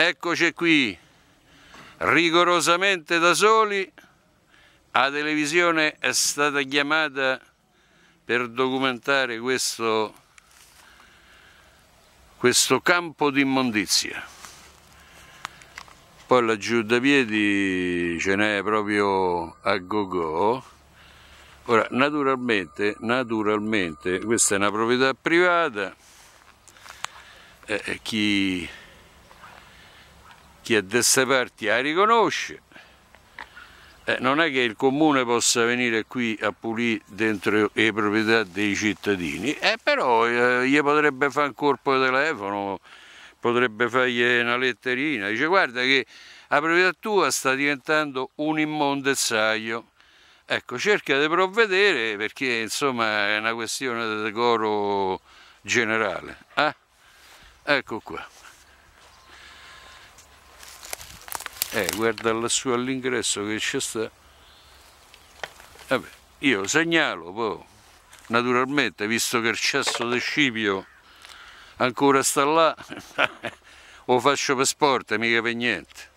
Eccoci qui, rigorosamente da soli, la televisione è stata chiamata per documentare questo, questo campo di immondizia. Poi da piedi ce n'è proprio a go-go. Ora, naturalmente, naturalmente, questa è una proprietà privata, eh, chi chi è queste parti la riconosce. Eh, non è che il comune possa venire qui a pulire dentro le proprietà dei cittadini, eh, però eh, gli potrebbe fare un colpo di telefono, potrebbe fargli una letterina, dice guarda che la proprietà tua sta diventando un immondezzaio. Ecco, cerca di provvedere perché insomma è una questione di decoro generale. Eh? Ecco qua. Eh guarda lassù all'ingresso che c'è sta. Vabbè io segnalo poi naturalmente visto che il cesso di Scipio ancora sta là lo faccio per sport mica per niente